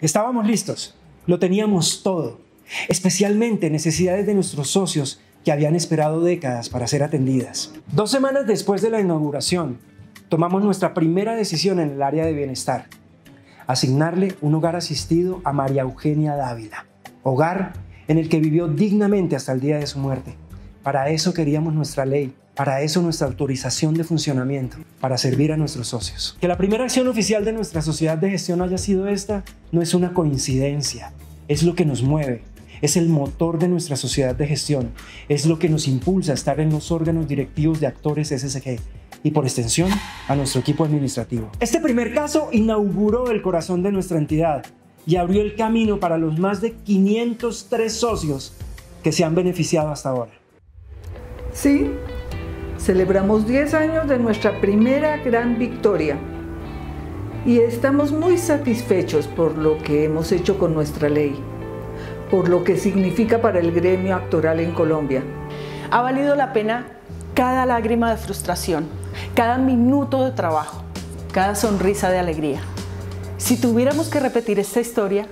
Estábamos listos, lo teníamos todo, especialmente necesidades de nuestros socios que habían esperado décadas para ser atendidas. Dos semanas después de la inauguración, tomamos nuestra primera decisión en el área de bienestar, asignarle un hogar asistido a María Eugenia Dávila, hogar en el que vivió dignamente hasta el día de su muerte. Para eso queríamos nuestra ley, para eso nuestra autorización de funcionamiento, para servir a nuestros socios. Que la primera acción oficial de nuestra sociedad de gestión haya sido esta no es una coincidencia, es lo que nos mueve, es el motor de nuestra sociedad de gestión, es lo que nos impulsa a estar en los órganos directivos de actores SSG y por extensión a nuestro equipo administrativo. Este primer caso inauguró el corazón de nuestra entidad y abrió el camino para los más de 503 socios que se han beneficiado hasta ahora. Sí, celebramos 10 años de nuestra primera gran victoria y estamos muy satisfechos por lo que hemos hecho con nuestra ley por lo que significa para el gremio actoral en Colombia. Ha valido la pena cada lágrima de frustración, cada minuto de trabajo, cada sonrisa de alegría. Si tuviéramos que repetir esta historia,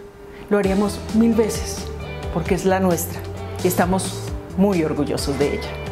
lo haríamos mil veces, porque es la nuestra y estamos muy orgullosos de ella.